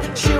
carpet,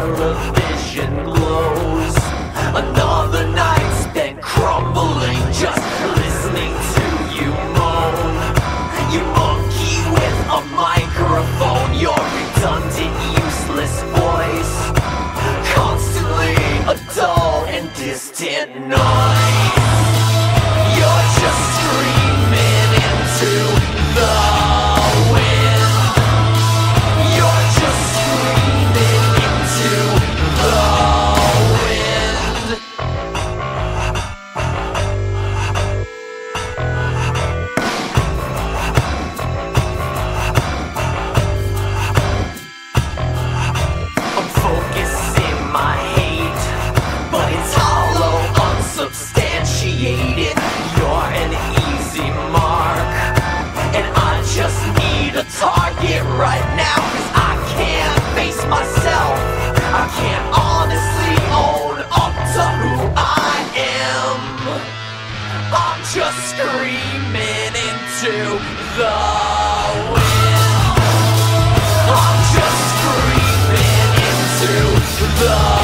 television glows. Another night spent crumbling, just listening to you moan. You monkey with a microphone, your redundant, useless voice. Constantly a dull and distant noise. just screaming into the wind. I'm just screaming into the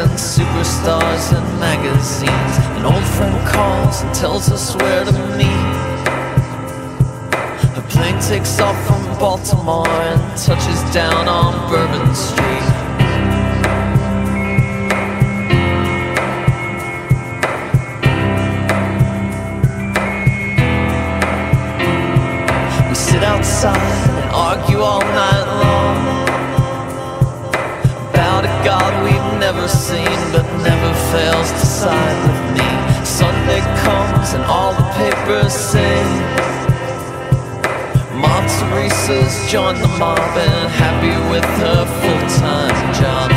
and superstars and magazines. An old friend calls and tells us where to meet. A plane takes off from Baltimore and touches down on Bourbon Street. Lies and all the papers say. Mom Teresa's joined the mob and happy with her full-time job.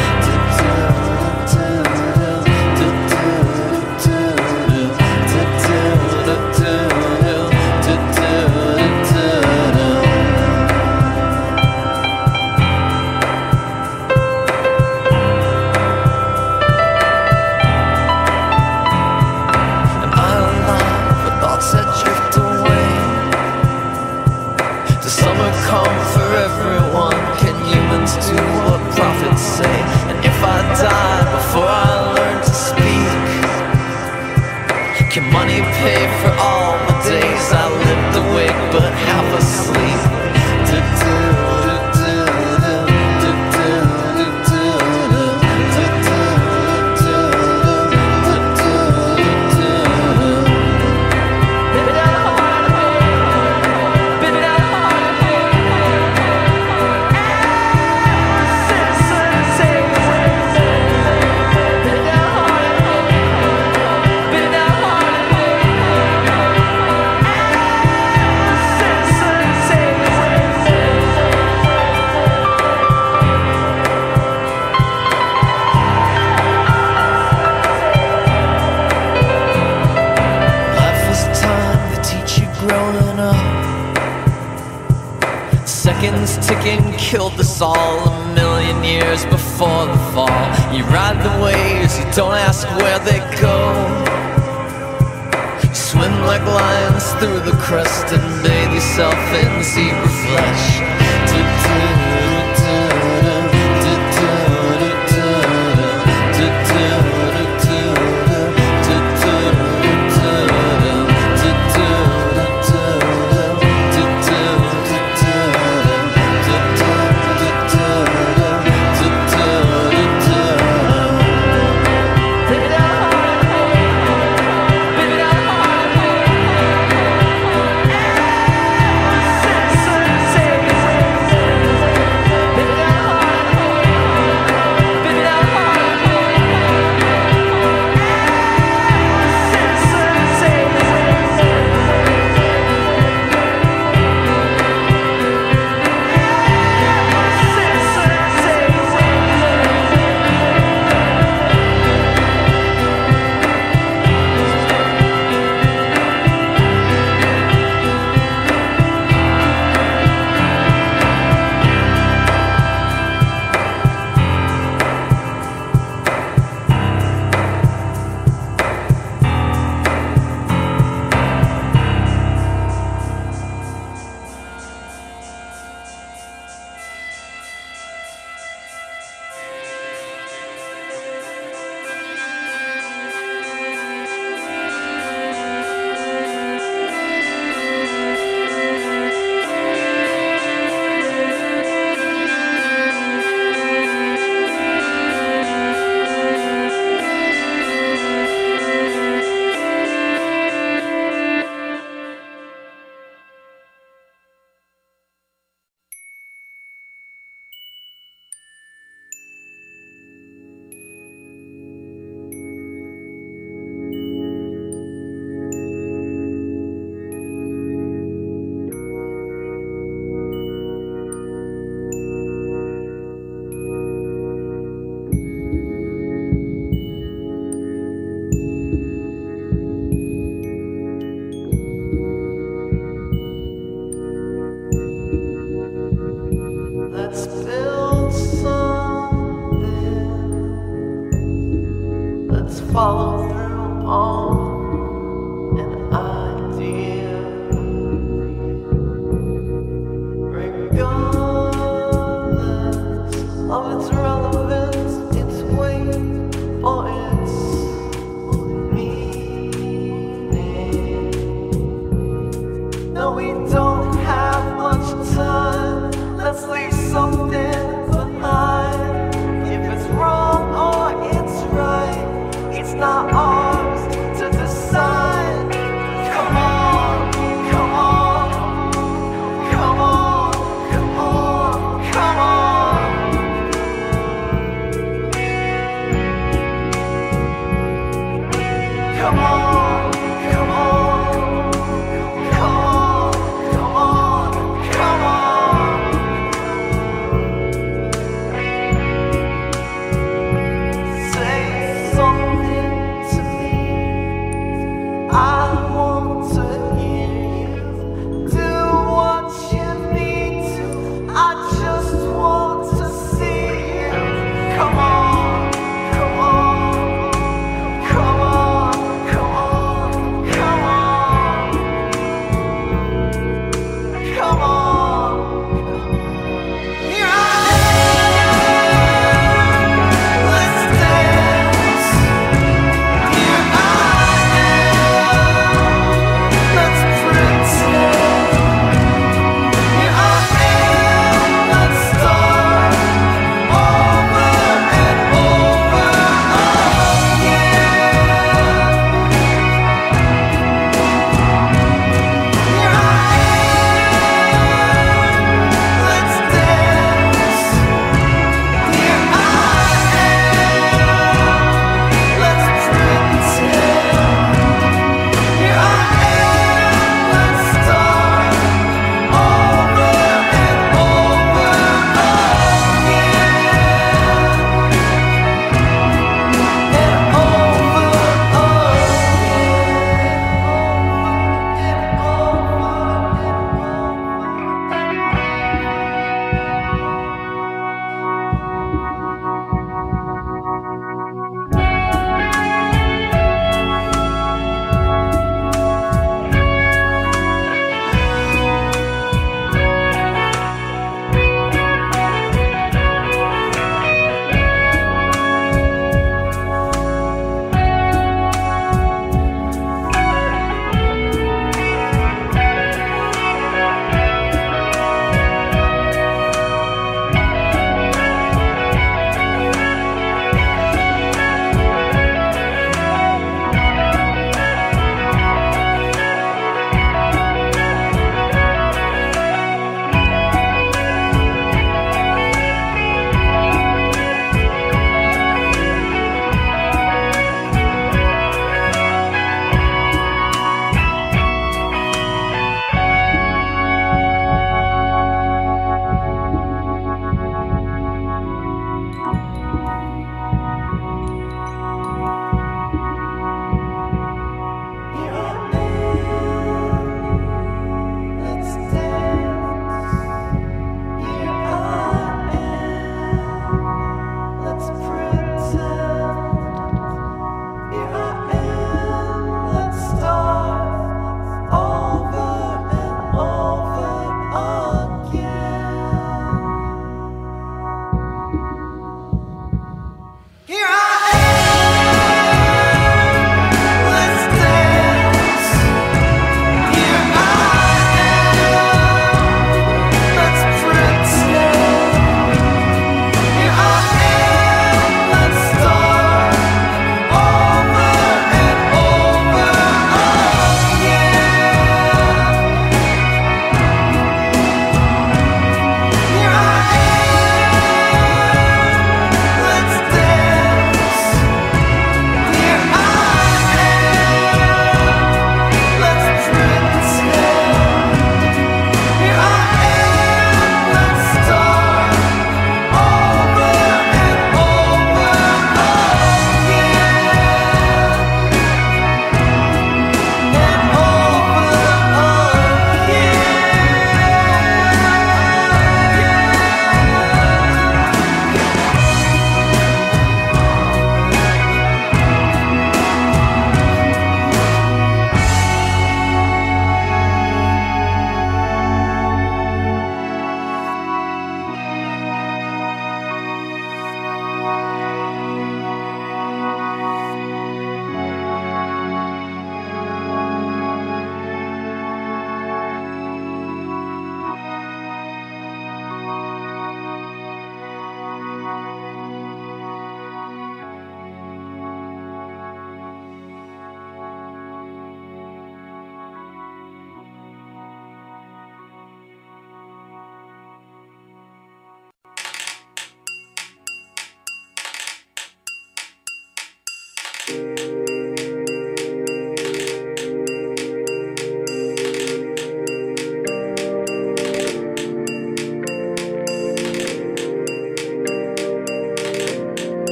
Seconds ticking killed us all a million years before the fall. You ride the waves, you don't ask where they go. You swim like lions through the crust and bathe yourself in zebra flesh. Let's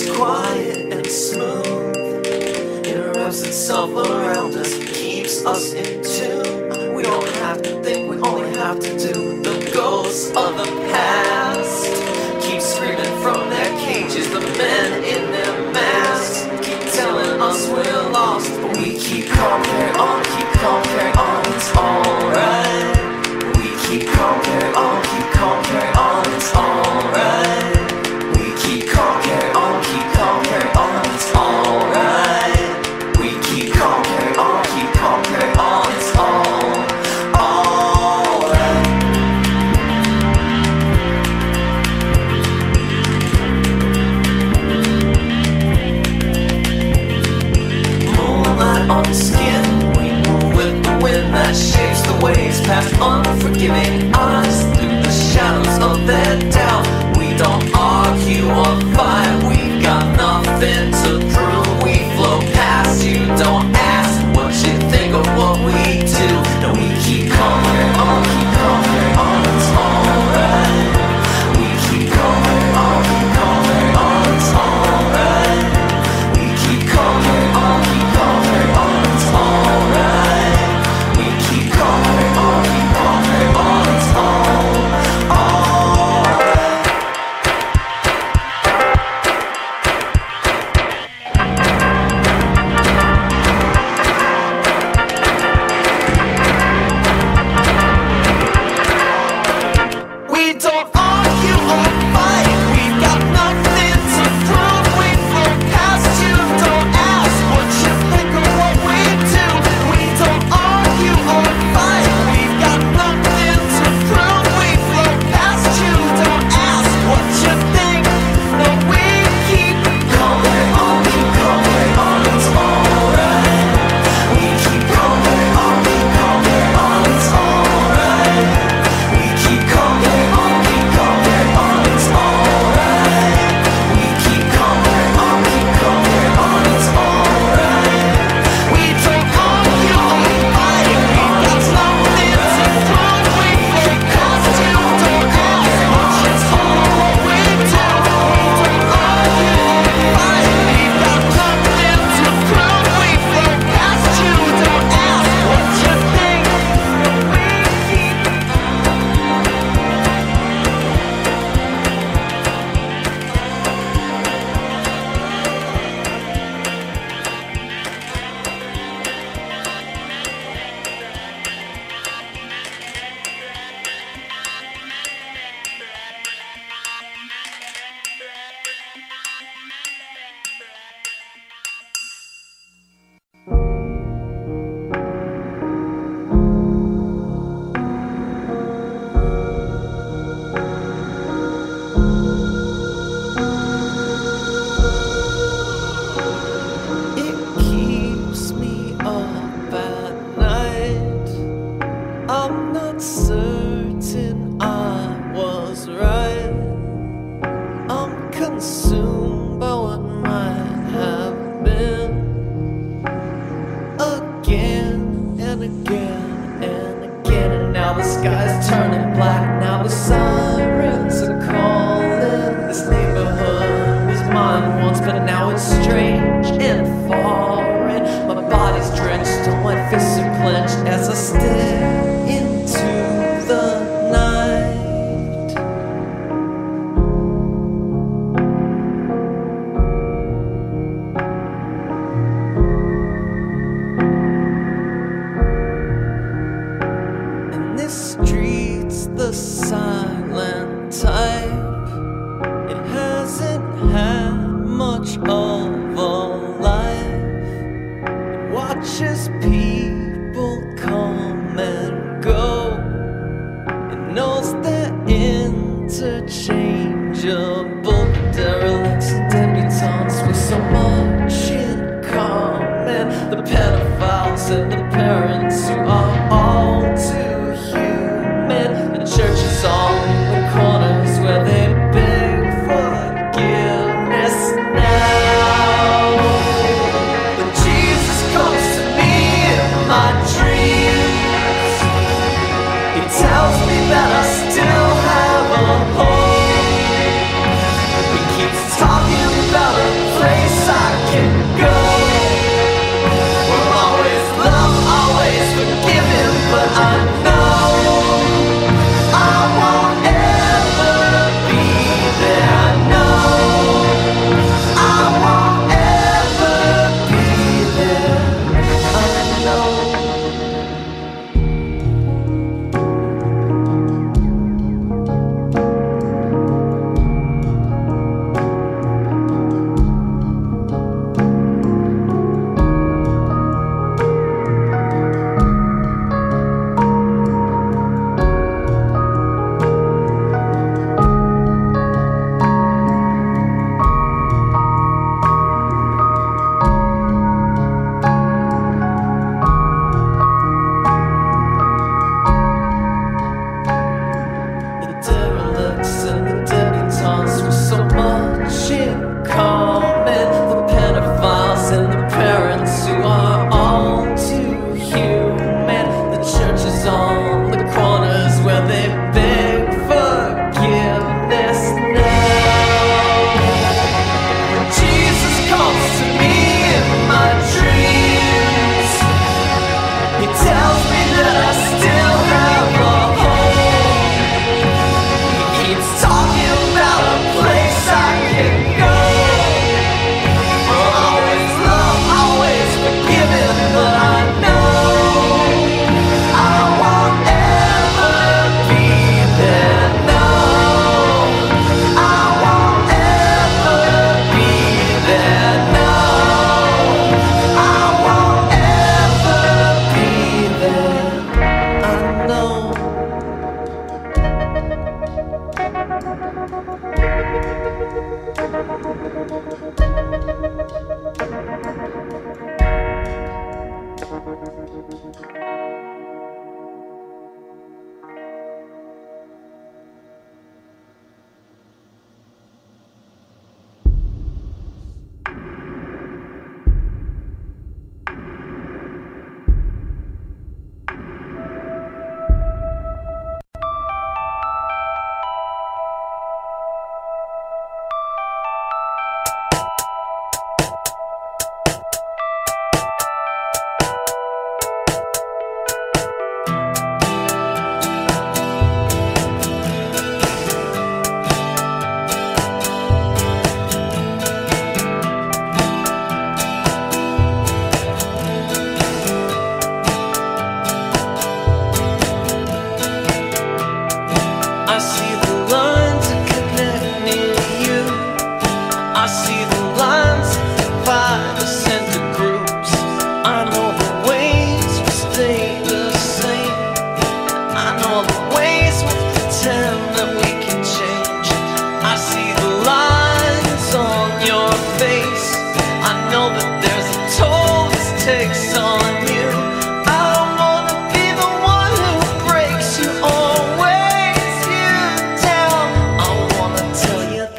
is quiet and smooth. It wraps itself around us, keeps us in tune. We don't have to think, we only have to do. The ghosts of the past keep screaming from their cages. The men in their masks keep telling us we're lost, but we keep on, on, keep on, on. and again and again. And now the sky's turning black. Now the sirens are calling this name.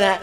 that